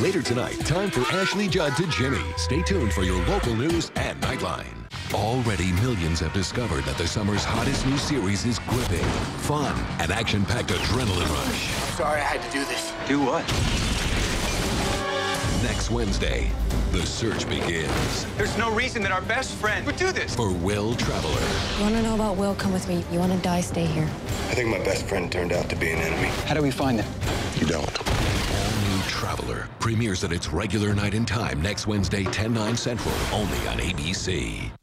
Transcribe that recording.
Later tonight, time for Ashley Judd to Jimmy. Stay tuned for your local news and Nightline. Already, millions have discovered that the summer's hottest new series is gripping, fun, and action-packed adrenaline rush. I'm sorry I had to do this. Do what? Next Wednesday, the search begins There's no reason that our best friend would do this. for Will Traveler. You want to know about Will? Come with me. You want to die? Stay here. I think my best friend turned out to be an enemy. How do we find them? You don't. Premieres at its regular night and time next Wednesday, 10, 9 central, only on ABC.